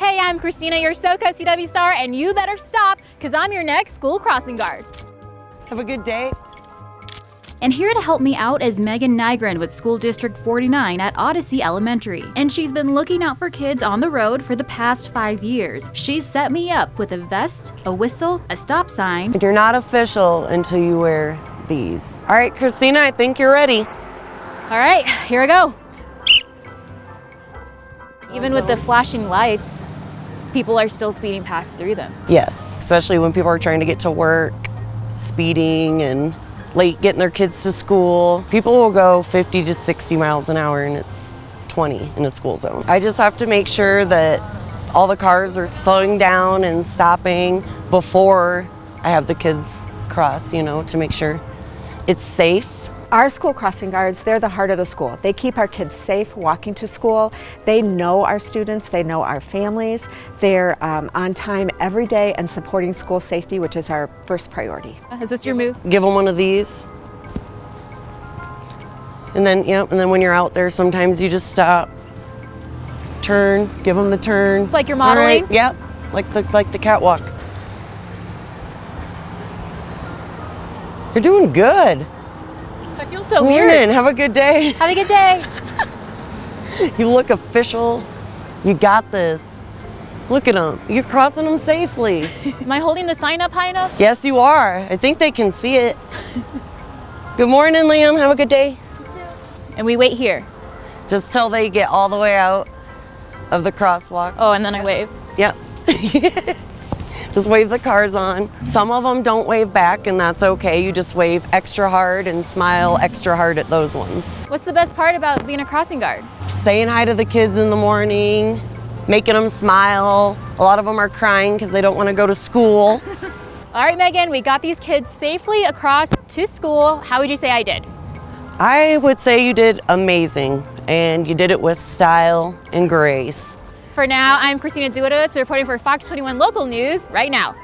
Hey, I'm Christina, your SoCo CW star, and you better stop, because I'm your next school crossing guard. Have a good day. And here to help me out is Megan Nygren with School District 49 at Odyssey Elementary. And she's been looking out for kids on the road for the past five years. She's set me up with a vest, a whistle, a stop sign. But You're not official until you wear these. All right, Christina, I think you're ready. All right, here I go. Even with the flashing lights, people are still speeding past through them. Yes, especially when people are trying to get to work, speeding and late getting their kids to school. People will go 50 to 60 miles an hour and it's 20 in a school zone. I just have to make sure that all the cars are slowing down and stopping before I have the kids cross, you know, to make sure it's safe our school crossing guards, they're the heart of the school. They keep our kids safe walking to school. They know our students, they know our families. They're um, on time every day and supporting school safety, which is our first priority. Is this your move? Give them one of these. And then, yep, and then when you're out there, sometimes you just stop, turn, give them the turn. It's like you're modeling? Right, yep, like the, like the catwalk. You're doing good. I feel so Morning. weird. Have a good day. Have a good day. you look official. You got this. Look at them. You're crossing them safely. Am I holding the sign up high enough? Yes, you are. I think they can see it. good morning, Liam. Have a good day. And we wait here. Just till they get all the way out of the crosswalk. Oh, and then I wave. Yep. Just wave the cars on. Some of them don't wave back and that's okay. You just wave extra hard and smile extra hard at those ones. What's the best part about being a crossing guard? Saying hi to the kids in the morning, making them smile. A lot of them are crying because they don't want to go to school. All right, Megan, we got these kids safely across to school. How would you say I did? I would say you did amazing and you did it with style and grace. For now, I'm Christina Dawidowicz reporting for Fox 21 Local News right now.